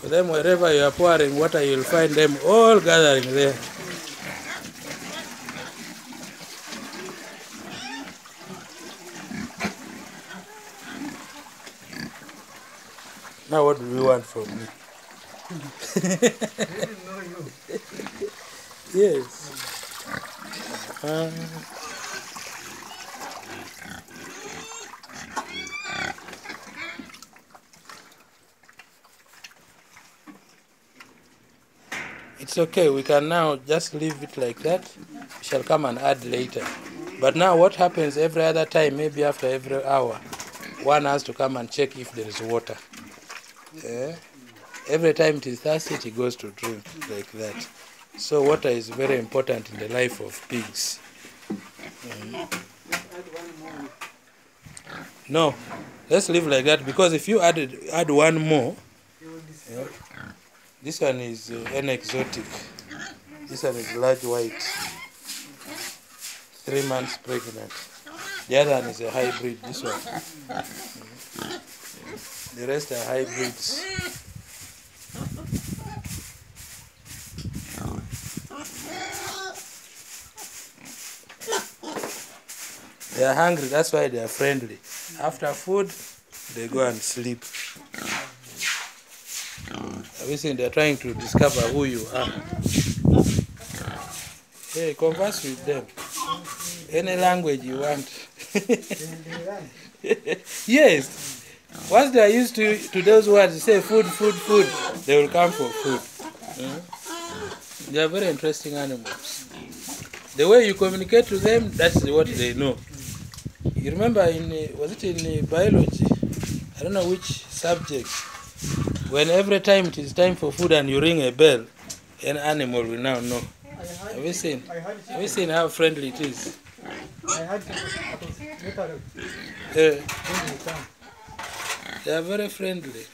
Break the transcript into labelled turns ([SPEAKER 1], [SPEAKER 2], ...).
[SPEAKER 1] For them, wherever you are pouring water, you'll find them all gathering there. Now, what do you want from me? yes. Uh, it's okay. We can now just leave it like that. We shall come and add later. But now, what happens every other time, maybe after every hour, one has to come and check if there is water. Yeah? Every time it is thirsty, it goes to drink like that. So water is very important in the life of pigs. Mm. No, let's leave like that because if you add add one more, yeah, this one is uh, an exotic. This one is large white, three months pregnant. The other one is a hybrid. This one. Mm. The rest are hybrids. They are hungry, that's why they are friendly. After food, they go and sleep. Obviously, they are trying to discover who you are. Hey, converse with them. Any language you want. yes. Once they are used to, to those words, say food, food, food, they will come for food. Hmm? They are very interesting animals. The way you communicate to them, that's what they know. You remember in was it in biology? I don't know which subject. When every time it is time for food and you ring a bell, an animal will now know. Have you seen? Have you seen how friendly it is?
[SPEAKER 2] I had to
[SPEAKER 1] Uh, they are very friendly.